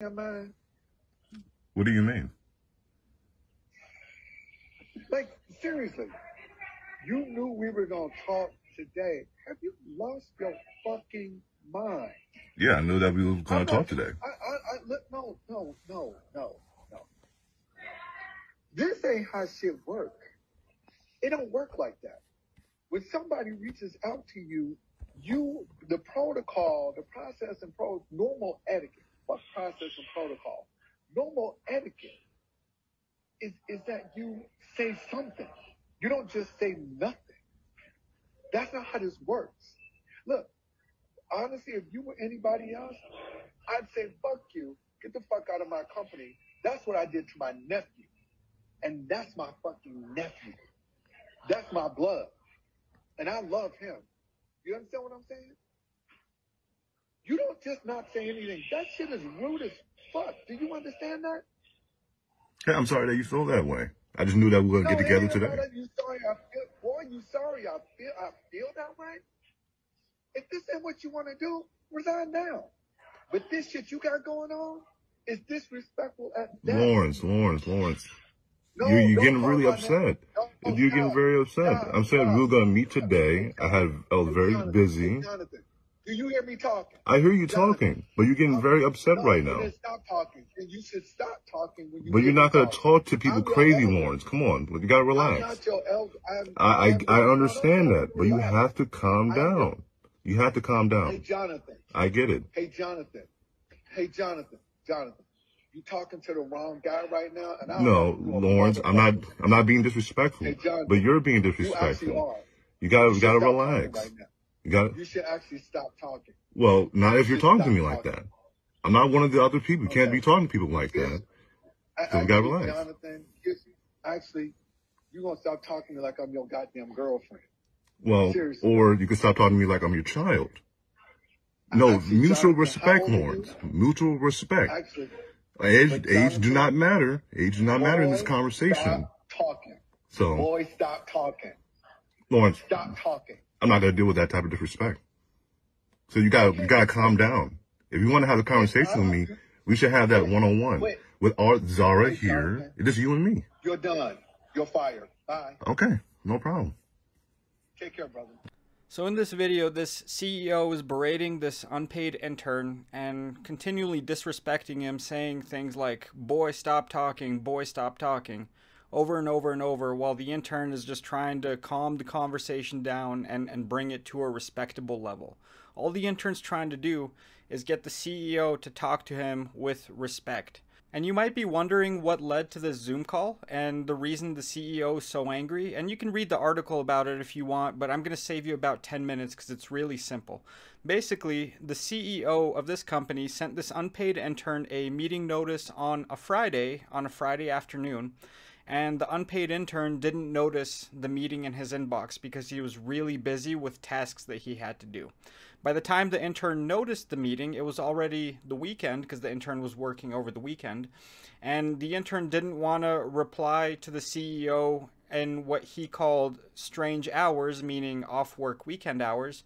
What do you mean? Like, seriously, you knew we were going to talk today. Have you lost your fucking mind? Yeah, I knew that we were going to talk today. I, I, I, look, no, no, no, no, no. This ain't how shit work. It don't work like that. When somebody reaches out to you, you, the protocol, the process and pro, normal etiquette, what process and protocol? Normal etiquette is, is that you say something. You don't just say nothing. That's not how this works. Look, honestly, if you were anybody else, I'd say, fuck you, get the fuck out of my company. That's what I did to my nephew. And that's my fucking nephew. That's my blood. And I love him. You understand what I'm saying? You don't just not say anything. That shit is rude as fuck. Do you understand that? Hey, I'm sorry that you feel that way. I just knew that we were going to No, get together today. that You sorry I feel boy, you sorry I feel I feel that way? If this ain't what you want to do, resign now. But this shit you got going on is disrespectful at that. Lawrence, Lawrence, Lawrence. No, you, you're getting really upset. No, You're getting very upset. I'm saying we were going to meet today. I have I was very busy. Jonathan, do you hear me talking? I hear you talking, but you're getting very upset right now. Stop talking. And you should stop talking when you But you're not going to talk to people I'm crazy. Lawrence. Come on, you got to relax. not your elder. I'm, I, I I understand that, but you have to calm I am your, down. You have to calm down. hey. Jonathan. I get it. Hey, Jonathan. Hey, Jonathan. Jonathan. You talking to the wrong guy right now, and I don't No, know you a Lawrence, I'm not. I'm not being disrespectful, Hey, Jonathan. but you're being disrespectful. You got You to should got to relax. right. You got You should actually stop talking. well, not if you're talking to me like that. I'm not one of the other people. You can't be talking to people like that. I, So we got to actually, relax. Jonathan, actually, you're gonna stop talking to me like I'm your goddamn girlfriend. Well, Seriously. or you can stop talking to me like I'm your child. No, Actually, mutual Jonathan, respect? Lawrence. Mutual respect. Actually, Age, but age do not matter. Age do not matter in this conversation. stop talking. So, Boy, stop talking. Lawrence, Stop talking. I'm not gonna deal with that type of disrespect. So you gotta, you gotta calm down. If you want to have a conversation with me, we should have that one on one with our Zara Wait, here. Jonathan. It's just you and me. You're done. You're fired. Bye. Okay, no problem. Take care, brother. So in this video, this CEO is berating this unpaid intern and continually disrespecting him, saying things like, boy, stop talking, boy, stop talking, over and over and over, while the intern is just trying to calm the conversation down and, and bring it to a respectable level. All the intern's trying to do is get the CEO to talk to him with respect. And you might be wondering what led to this Zoom call and the reason the CEO is so angry. And you can read the article about it if you want, but I'm going to save you about 10 minutes because it's really simple. Basically, the CEO of this company sent this unpaid intern a meeting notice on a Friday, on a Friday afternoon. And the unpaid intern didn't notice the meeting in his inbox because he was really busy with tasks that he had to do. By the time the intern noticed the meeting, it was already the weekend because the intern was working over the weekend. And the intern didn't want to reply to the CEO in what he called strange hours, meaning off work weekend hours.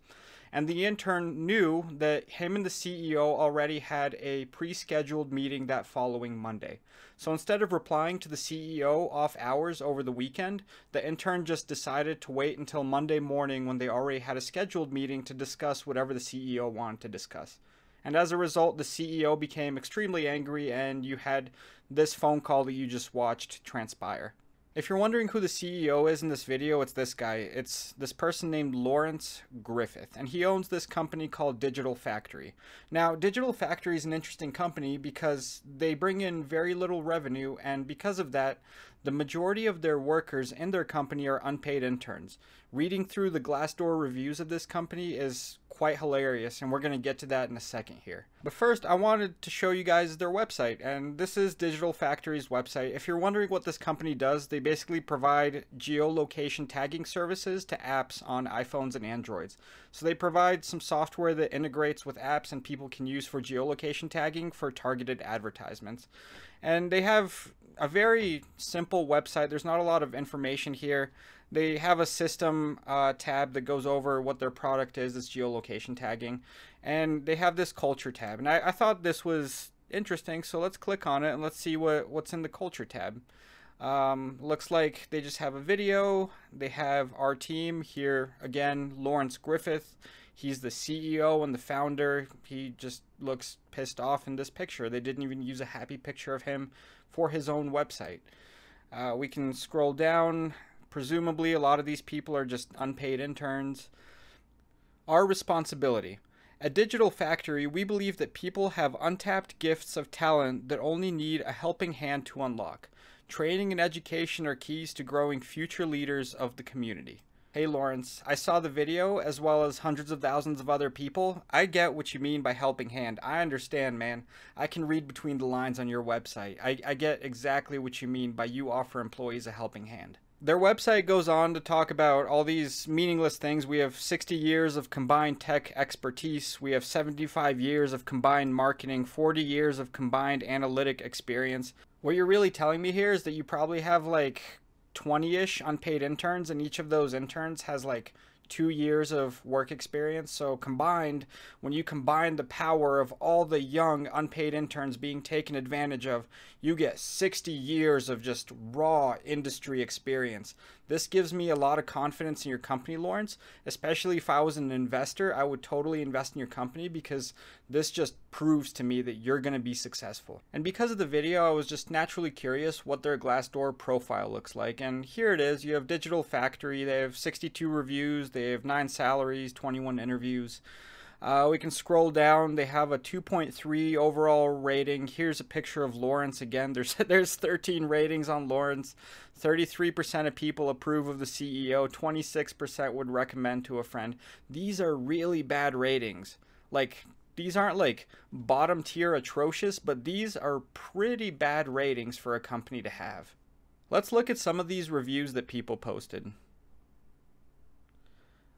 And the intern knew that him and the CEO already had a pre scheduled meeting that following Monday. So instead of replying to the CEO off hours over the weekend, the intern just decided to wait until Monday morning when they already had a scheduled meeting to discuss whatever the CEO wanted to discuss. And as a result, the CEO became extremely angry, and you had this phone call that you just watched transpire. If you're wondering who the CEO is in this video, it's this guy. It's this person named Lawrence Griffith, and he owns this company called Digital Factory. Now, Digital Factory is an interesting company because they bring in very little revenue, and because of that, the majority of their workers in their company are unpaid interns. Reading through the Glassdoor reviews of this company is quite hilarious, and we're going to get to that in a second here. But first, I wanted to show you guys their website, and this is Digital Factory's website. If you're wondering what this company does, they basically provide geolocation tagging services to apps on iPhones and Androids. So they provide some software that integrates with apps and people can use for geolocation tagging for targeted advertisements. And they have a very simple website. There's not a lot of information here. They have a system uh, tab that goes over what their product is, this geolocation tagging, and they have this culture tab. And I, I thought this was interesting, so let's click on it and let's see what, what's in the culture tab. Um, looks like they just have a video. They have our team here again, Lawrence Griffith. He's the CEO and the founder. He just looks pissed off in this picture. They didn't even use a happy picture of him for his own website. Uh, we can scroll down. Presumably, a lot of these people are just unpaid interns. Our responsibility. At Digital Factory, we believe that people have untapped gifts of talent that only need a helping hand to unlock. Training and education are keys to growing future leaders of the community. Hey Lawrence, I saw the video as well as hundreds of thousands of other people. I get what you mean by helping hand. I understand, man. I can read between the lines on your website. I, I get exactly what you mean by you offer employees a helping hand. Their website goes on to talk about all these meaningless things. We have 60 years of combined tech expertise. We have 75 years of combined marketing, 40 years of combined analytic experience. What you're really telling me here is that you probably have like 20 ish unpaid interns, and each of those interns has like two years of work experience. So combined, when you combine the power of all the young unpaid interns being taken advantage of, you get 60 years of just raw industry experience. This gives me a lot of confidence in your company, Lawrence. Especially if I was an investor, I would totally invest in your company because this just proves to me that you're going to be successful. And because of the video, I was just naturally curious what their Glassdoor profile looks like. And here it is. You have Digital Factory. They have 62 reviews. They have 9 salaries, 21 interviews. Uh, we can scroll down. They have a 2.3 overall rating. Here's a picture of Lawrence again. There's there's 13 ratings on Lawrence. 33% of people approve of the CEO. 26% would recommend to a friend. These are really bad ratings. Like these aren't like bottom tier atrocious, but these are pretty bad ratings for a company to have. Let's look at some of these reviews that people posted.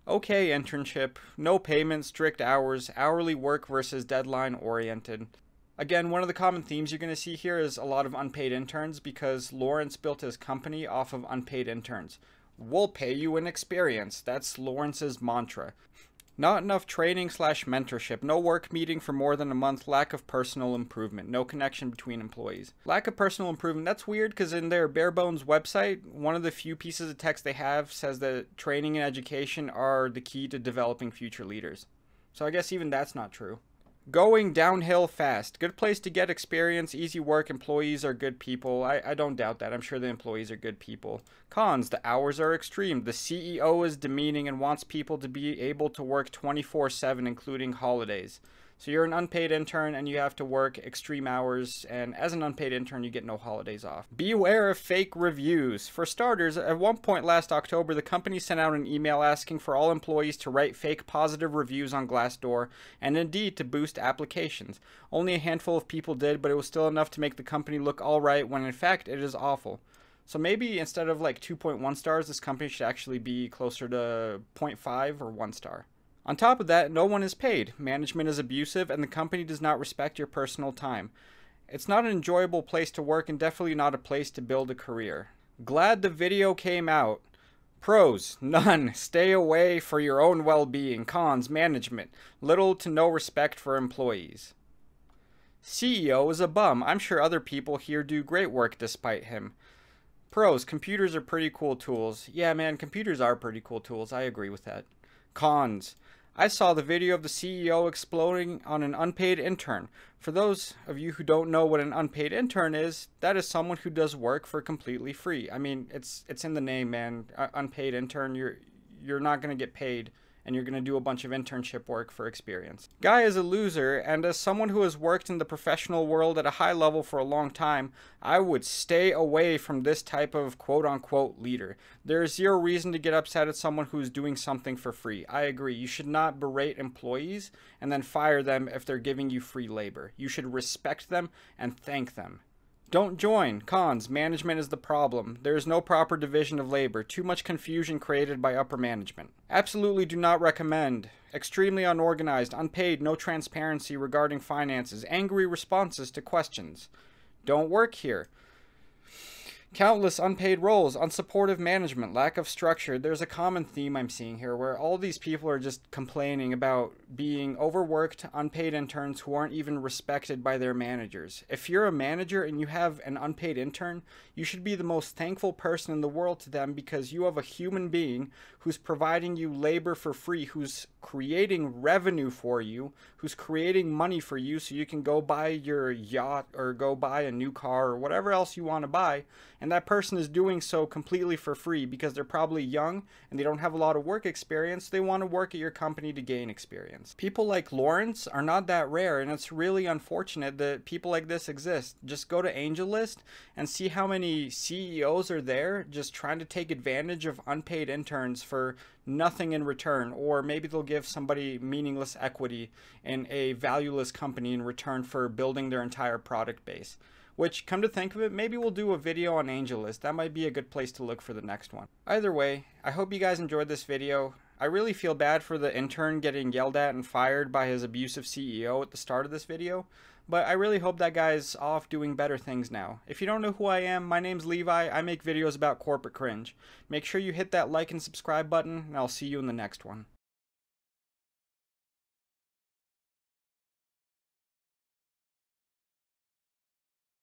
Okay internship, no payment, strict hours, hourly work versus deadline oriented. Again, one of the common themes you're going to see here is a lot of unpaid interns because Lawrence built his company off of unpaid interns. We'll pay you in experience. That's Lawrence's mantra. Not enough training slash mentorship. No work meeting for more than a month. Lack of personal improvement. No connection between employees. Lack of personal improvement. That's weird because in their bare bones website, one of the few pieces of text they have says that training and education are the key to developing future leaders. So I guess even that's not true. Going downhill fast. Good place to get experience, easy work, employees are good people. I, I don't doubt that. I'm sure the employees are good people. Cons. The hours are extreme. The CEO is demeaning and wants people to be able to work 24 7, including holidays. So you're an unpaid intern and you have to work extreme hours, and as an unpaid intern, you get no holidays off. Beware of fake reviews. For starters, at one point last October, the company sent out an email asking for all employees to write fake positive reviews on Glassdoor and indeed to boost applications. Only a handful of people did, but it was still enough to make the company look alright when in fact it is awful. So maybe instead of like 2.1 stars, this company should actually be closer to 0.5 or 1 star. On top of that, no one is paid. Management is abusive, and the company does not respect your personal time. It's not an enjoyable place to work and definitely not a place to build a career. Glad the video came out. Pros, none. Stay away for your own well being. Cons, management. Little to no respect for employees. CEO is a bum. I'm sure other people here do great work despite him. Pros, computers are pretty cool tools. Yeah, man, computers are pretty cool tools. I agree with that. Cons, I saw the video of the CEO exploding on an unpaid intern. For those of you who don't know what an unpaid intern is, that is someone who does work for completely free. I mean, it's it's in the name, man. Uh, unpaid intern, you're you're not going to get paid and you're going to do a bunch of internship work for experience. Guy is a loser, and as someone who has worked in the professional world at a high level for a long time, I would stay away from this type of quote unquote leader. There is zero reason to get upset at someone who is doing something for free. I agree. You should not berate employees and then fire them if they're giving you free labor. You should respect them and thank them. Don't join. Cons. Management is the problem. There is no proper division of labor. Too much confusion created by upper management. Absolutely do not recommend. Extremely unorganized, unpaid, no transparency regarding finances, angry responses to questions. Don't work here. Countless unpaid roles, unsupportive management, lack of structure. There's a common theme I'm seeing here where all these people are just complaining about being overworked, unpaid interns who aren't even respected by their managers. If you're a manager and you have an unpaid intern, you should be the most thankful person in the world to them because you have a human being who's providing you labor for free, who's creating revenue for you, who's creating money for you so you can go buy your yacht or go buy a new car or whatever else you want to buy. And that person is doing so completely for free because they're probably young and they don't have a lot of work experience. They want to work at your company to gain experience. People like Lawrence are not that rare, and it's really unfortunate that people like this exist. Just go to AngelList and see how many CEOs are there just trying to take advantage of unpaid interns for nothing in return, or maybe they'll give somebody meaningless equity in a valueless company in return for building their entire product base. Which, come to think of it, maybe we'll do a video on AngelList. That might be a good place to look for the next one. Either way, I hope you guys enjoyed this video. I really feel bad for the intern getting yelled at and fired by his abusive CEO at the start of this video, but I really hope that guy's off doing better things now. If you don't know who I am, my name's Levi. I make videos about corporate cringe. Make sure you hit that like and subscribe button, and I'll see you in the next one.